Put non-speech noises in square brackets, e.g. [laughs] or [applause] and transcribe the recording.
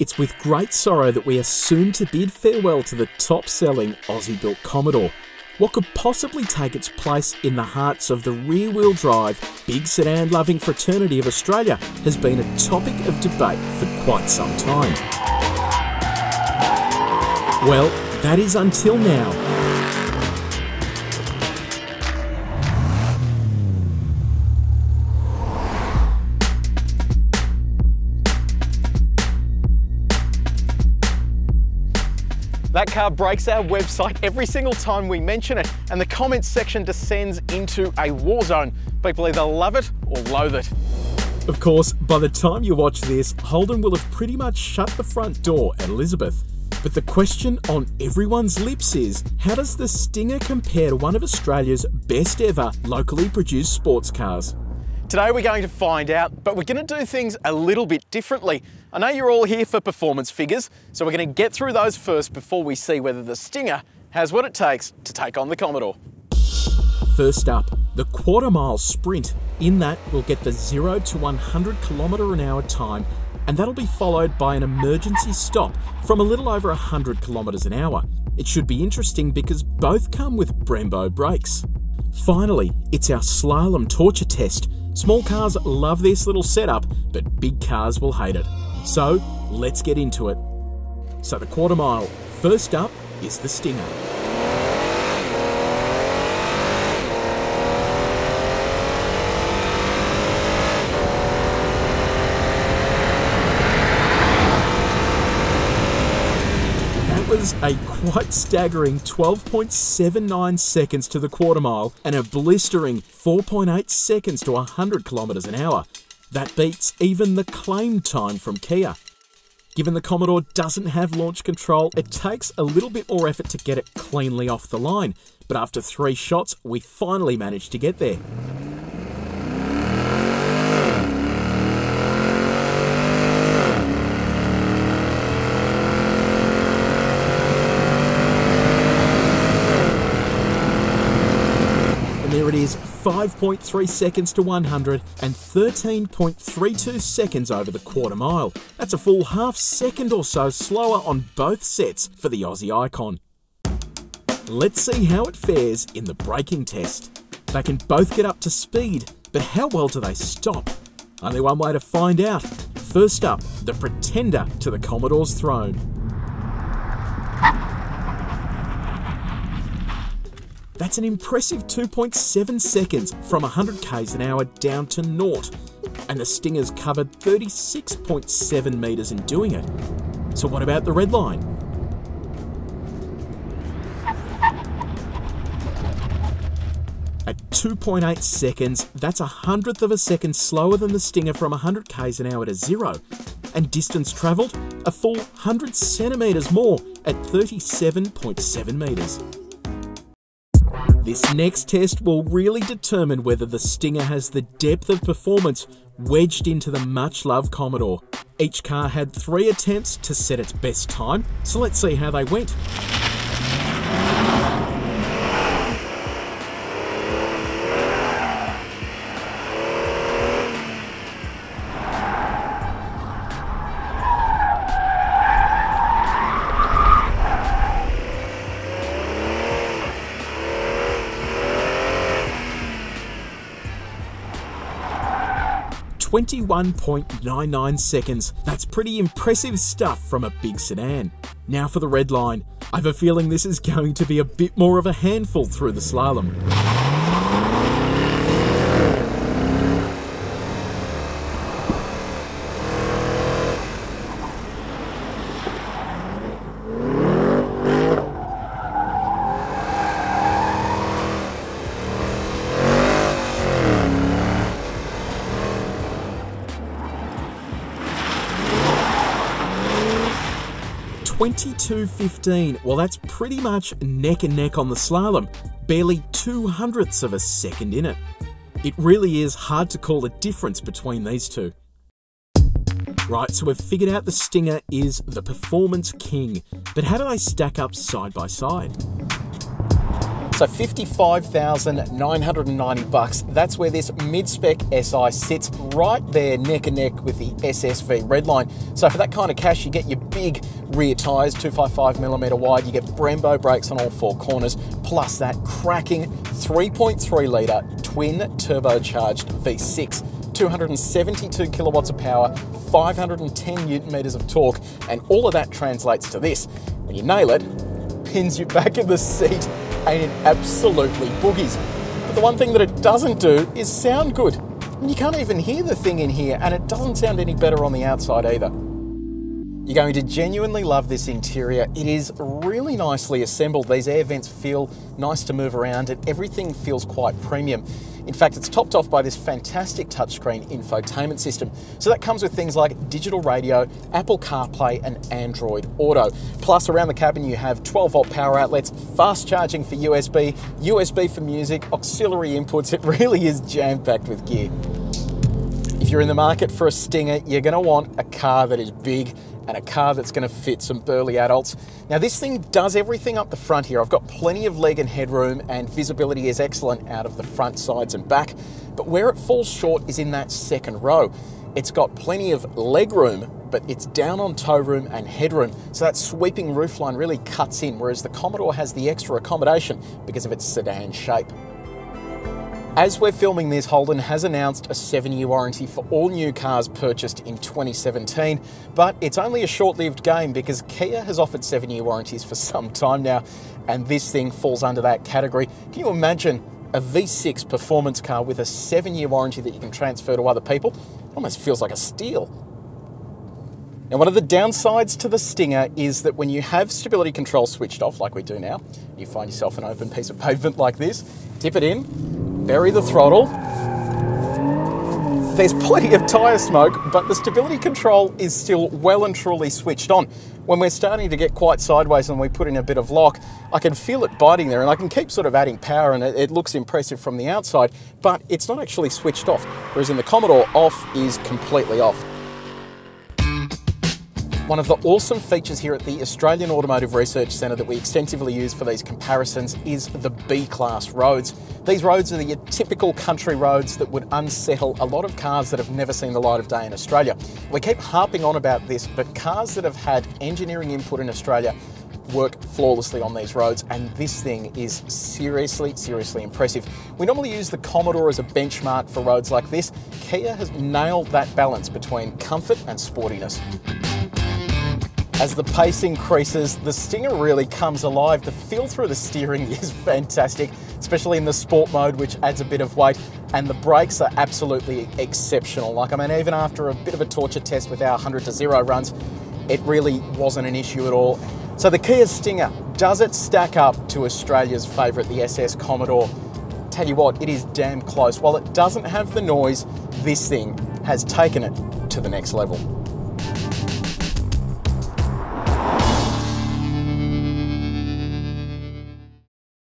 It's with great sorrow that we are soon to bid farewell to the top selling Aussie built Commodore. What could possibly take its place in the hearts of the rear wheel drive, big sedan loving fraternity of Australia has been a topic of debate for quite some time. Well, that is until now. That car breaks our website every single time we mention it, and the comments section descends into a war zone. People either love it or loathe it. Of course, by the time you watch this, Holden will have pretty much shut the front door at Elizabeth. But the question on everyone's lips is how does the Stinger compare to one of Australia's best ever locally produced sports cars? Today we're going to find out, but we're going to do things a little bit differently. I know you're all here for performance figures, so we're going to get through those first before we see whether the Stinger has what it takes to take on the Commodore. First up, the quarter mile sprint. In that, we'll get the 0 to 100 kilometre an hour time, and that'll be followed by an emergency stop from a little over 100 kilometres an hour. It should be interesting because both come with Brembo brakes. Finally, it's our slalom torture test. Small cars love this little setup, but big cars will hate it. So let's get into it. So the quarter mile, first up is the Stinger. That was a quite staggering 12.79 seconds to the quarter mile and a blistering 4.8 seconds to 100 kilometres an hour. That beats even the claimed time from Kia. Given the Commodore doesn't have launch control, it takes a little bit more effort to get it cleanly off the line, but after three shots, we finally managed to get there. And there it is 5.3 seconds to 100 and 13.32 seconds over the quarter mile. That's a full half second or so slower on both sets for the Aussie icon. Let's see how it fares in the braking test. They can both get up to speed, but how well do they stop? Only one way to find out. First up, the pretender to the Commodore's throne. That's an impressive 2.7 seconds from 100 k's an hour down to naught, and the Stinger's covered 36.7 metres in doing it. So, what about the Redline? At 2.8 seconds, that's a hundredth of a second slower than the Stinger from 100 k's an hour to zero, and distance travelled a full 100 centimetres more at 37.7 metres. This next test will really determine whether the Stinger has the depth of performance wedged into the much loved Commodore. Each car had three attempts to set its best time, so let's see how they went. Twenty-one point nine nine seconds. That's pretty impressive stuff from a big sedan. Now for the Redline. I have a feeling this is going to be a bit more of a handful through the slalom. Twenty-two fifteen. Well, that's pretty much neck and neck on the slalom, barely two hundredths of a second in it. It really is hard to call a difference between these two. Right, so we've figured out the Stinger is the performance king, but how do they stack up side by side? So 55,990 bucks. That's where this mid-spec SI sits right there neck and neck with the SSV Redline. So for that kind of cash, you get your big rear tyres, 255 millimeter wide. You get Brembo brakes on all four corners, plus that cracking 3.3 litre twin turbocharged V6. 272 kilowatts of power, 510 newton meters of torque, and all of that translates to this. When you nail it, pins you back in the seat and it absolutely boogies. But the one thing that it doesn't do is sound good. You can't even hear the thing in here, and it doesn't sound any better on the outside either. You're going to genuinely love this interior. It is really nicely assembled. These air vents feel nice to move around and everything feels quite premium. In fact, it's topped off by this fantastic touchscreen infotainment system. So that comes with things like digital radio, Apple CarPlay, and Android Auto. Plus, around the cabin, you have 12 volt power outlets, fast charging for USB, USB for music, auxiliary inputs. [laughs] It really is jam packed with gear. You're in the market for a Stinger, you're going to want a car that is big and a car that's going to fit some burly adults. Now this thing does everything up the front here. I've got plenty of leg and headroom and visibility is excellent out of the front, sides and back. But where it falls short is in that second row. It's got plenty of leg room, but it's down on toe room and headroom. So that sweeping roofline really cuts in, whereas the Commodore has the extra accommodation because of its sedan shape. As we're filming this, Holden has announced a seven year warranty for all new cars purchased in 2017, but it's only a short lived game because Kia has offered seven year warranties for some time now, and this thing falls under that category. Can you imagine a V6 performance car with a seven year warranty that you can transfer to other people? It almost feels like a steal. Now, one of the downsides to the Stinger is that when you have stability control switched off, like we do now, you find yourself an open piece of pavement like this, tip it in, bury the throttle. There's plenty of tyre smoke, but the stability control is still well and truly switched on. When we're starting to get quite sideways and we put in a bit of lock, I can feel it biting there and I can keep sort of adding power and it, it looks impressive from the outside, but it's not actually switched off. Whereas in the Commodore, off is completely off. One of the awesome features here at the Australian Automotive Research Centre that we extensively use for these comparisons is the B-class roads. These roads are the typical country roads that would unsettle a lot of cars that have never seen the light of day in Australia. We keep harping on about this, but cars that have had engineering input in Australia work flawlessly on these roads and this thing is seriously, seriously impressive. We normally use the Commodore as a benchmark for roads like this. Kia has nailed that balance between comfort and sportiness. As the pace increases, the Stinger really comes alive. The feel through the steering [laughs] is fantastic, especially in the sport mode, which adds a bit of weight. And the brakes are absolutely exceptional. Like, I mean, even after a bit of a torture test with our 100 to 0 runs, it really wasn't an issue at all. So the Kia Stinger, does it stack up to Australia's favourite, the SS Commodore? Tell you what, it is damn close. While it doesn't have the noise, this thing has taken it to the next level.